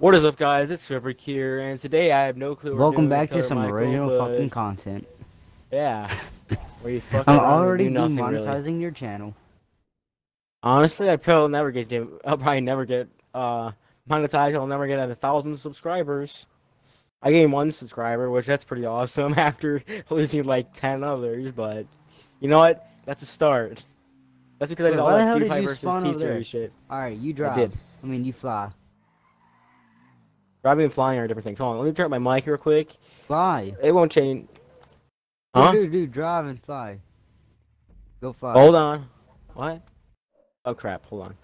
What is up, guys? It's Trevor here, and today I have no clue. what Welcome doing back to some Michael, original but fucking content. Yeah. Where you fucking I'm already do nothing, really. your channel. Honestly, I probably never get. I'll probably never get uh monetized. I'll never get at a thousand subscribers. I gained one subscriber, which that's pretty awesome after losing like ten others. But you know what? That's a start. That's because I did all that PewDiePie versus T-Series shit. Alright, you drive. did. I mean, you fly. Driving and flying are different things. Hold on, let me turn up my mic real quick. Fly. It won't change. Huh? Dude, dude, drive and fly. Go fly. Hold on. What? Oh crap, hold on.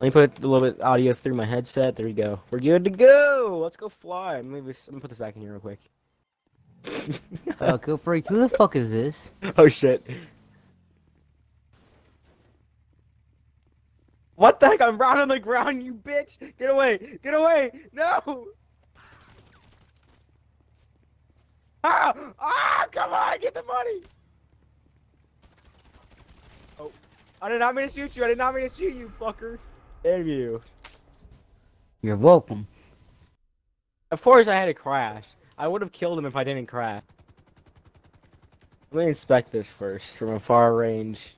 Let me put a little bit audio through my headset. There we go. We're good to go. Let's go fly. Let me, let me put this back in here real quick. Uh, oh, kill freak. Who the fuck is this? oh shit. What the heck? I'm round on the ground, you bitch! Get away! Get away! No! Ah! Ah! Come on! Get the money! Oh. I did not mean to shoot you. I did not mean to shoot you, fucker. Damn you. You're welcome. Of course I had to crash. I would have killed him if I didn't crash. Let me inspect this first from a far range.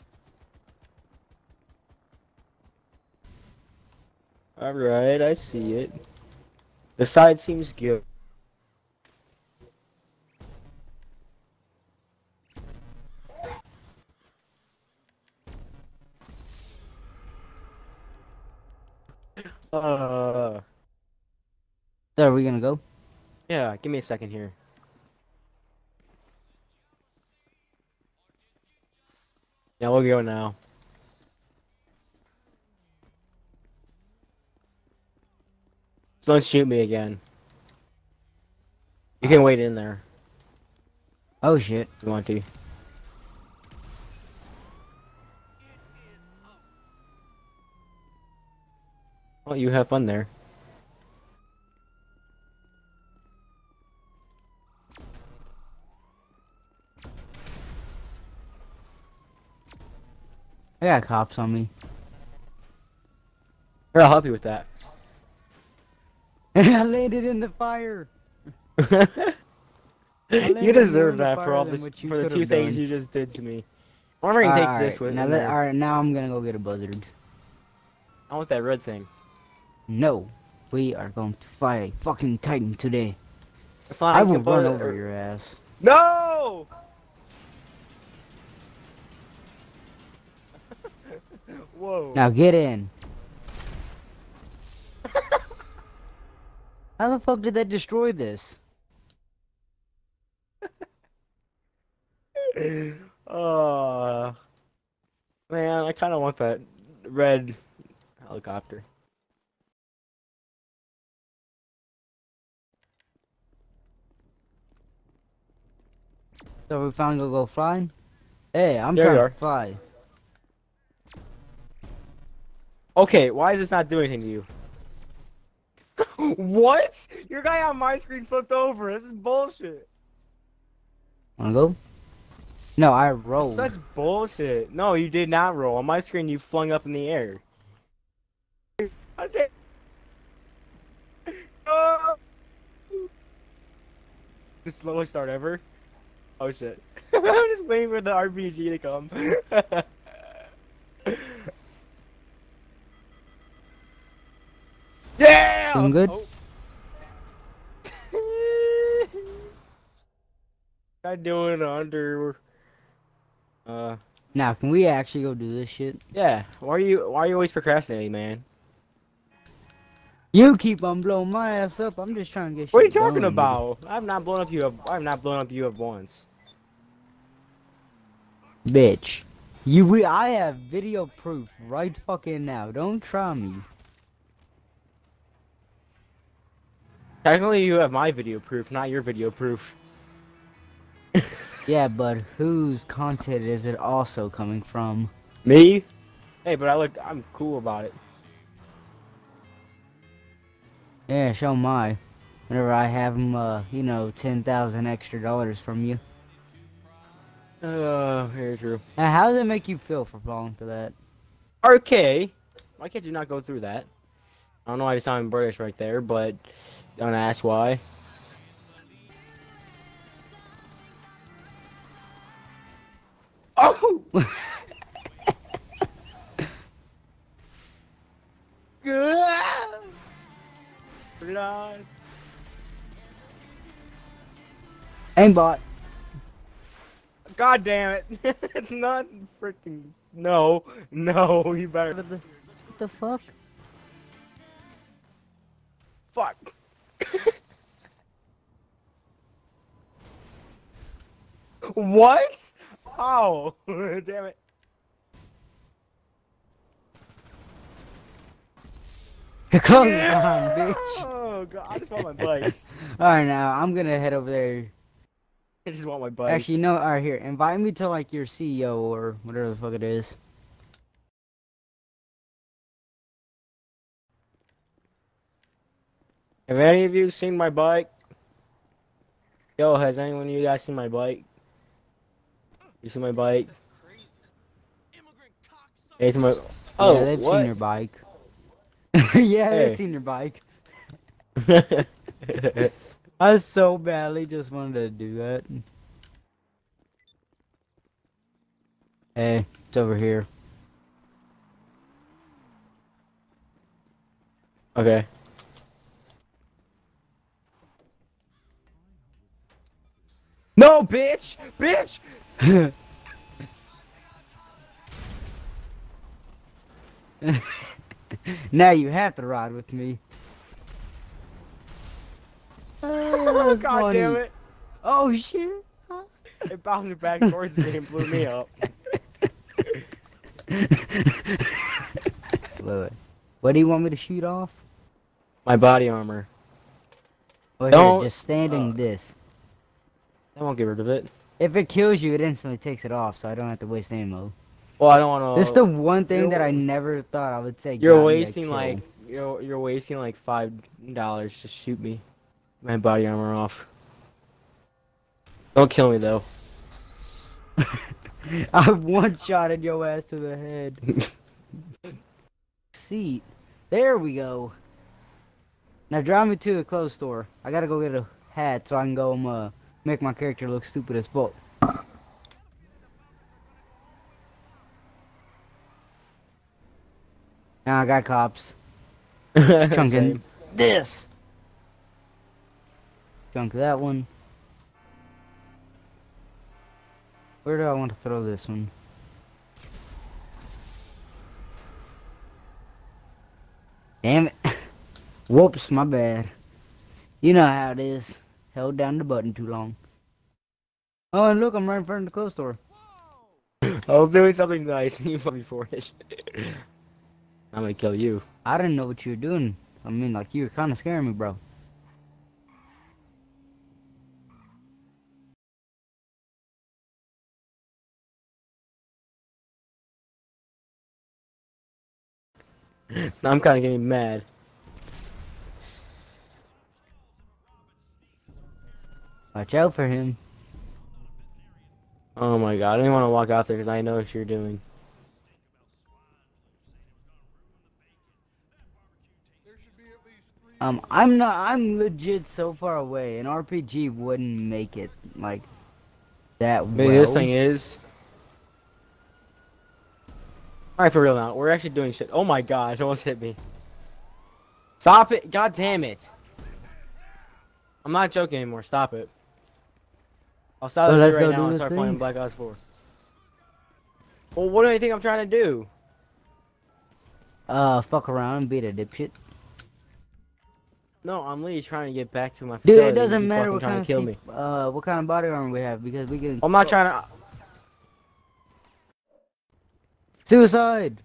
Alright, I see it. The side seems good. Uh, So, are we gonna go? yeah, give me a second here. Yeah, we'll go now. Don't shoot me again. You can wait in there Oh shit. if you want to. Well, you have fun there. I got cops on me. Here, I'll help you with that. I landed in the fire. you deserve that for all the for the two things done. you just did to me. I'm gonna take Alright, this with now in. Alright, now I'm gonna go get a buzzard. I want that red thing. No. We are going to fight a fucking titan today. If I, I will run over er your ass. No! Whoa. Now get in. How the fuck did that destroy this? oh, man, I kind of want that red helicopter. So we finally gonna go flying? Hey, I'm There trying to fly. Okay, why is this not doing anything to you? What? Your guy on my screen flipped over. This is bullshit. Wanna go? No, I rolled. Such bullshit. No, you did not roll. On my screen, you flung up in the air. I did. Oh! The slowest start ever. Oh shit. I'm just waiting for the RPG to come. yeah! Doing good? Oh. I'm doing under. Uh. Now, can we actually go do this shit? Yeah. Why are you Why are you always procrastinating, man? You keep on blowing my ass up. I'm just trying to get What are you talking done. about? I've not blown up you. Up, I've not blown up you up once. Bitch. You, we, I have video proof right fucking now. Don't try me. Technically, you have my video proof, not your video proof. Yeah, but whose content is it also coming from? Me? Hey, but I look. I'm cool about it. Yeah, show my. Whenever I have them, uh, you know, 10,000 extra dollars from you. Uh, very true. Now, how does it make you feel for falling for that? Okay. Why can't you not go through that? I don't know why you sound British right there, but don't ask why. Oh! Blood. Aimbot. God damn it! it's not freaking. No, no, you better. What the, what the fuck? Fuck. What? Oh, damn it. Come on, bitch. Oh god, I just want my bike. Alright, now I'm gonna head over there. I just want my bike. Actually, no. Alright, here. Invite me to like your CEO or whatever the fuck it is. Have any of you seen my bike? Yo, has anyone of you guys seen my bike? You see my bike? Hey, my... Oh, yeah, they've what? seen your bike. yeah, Hey. they've seen your bike. I so badly just wanted to do that. Hey, it's over here. okay. No, bitch! Bitch! now you have to ride with me. Oh, That's god damn it! Oh shit! It bounced back towards me and blew me up. wait, wait. What do you want me to shoot off? My body armor. Here, Don't- just standing uh, this. I won't get rid of it. If it kills you, it instantly takes it off, so I don't have to waste ammo. Well, I don't want to. This is the one thing that I never thought I would say. You're got me a wasting like you're you're wasting like five dollars to shoot me. My body armor off. Don't kill me though. I've one shotted your ass to the head. Seat. There we go. Now drive me to the clothes store. I gotta go get a hat so I can go um, uh, make my character look stupid as fuck. Now I got cops. Chunking this. Chunk that one. Where do I want to throw this one? Damn it. Whoops, my bad. You know how it is. Held down the button too long. Oh, and look, I'm right in front of the clothes store. I was doing something nice and you put me for it. I'm gonna kill you. I didn't know what you were doing. I mean, like, you were kind of scaring me, bro. I'm kind of getting mad. Watch out for him. Oh my god, I didn't want to walk out there because I know what you're doing. Um, I'm not. I'm legit so far away. An RPG wouldn't make it like that Maybe well. this thing is. Alright, for real now. We're actually doing shit. Oh my god, it almost hit me. Stop it! God damn it! I'm not joking anymore. Stop it. I'll stop So this let's video go right now and start playing. Black Ops 4. Well, what do you think I'm trying to do? Uh, fuck around and beat a dipshit. No, I'm literally trying to get back to my Dude, it doesn't matter what kind of kill me. uh what kind of body armor we have because we can. I'm not trying to. Suicide.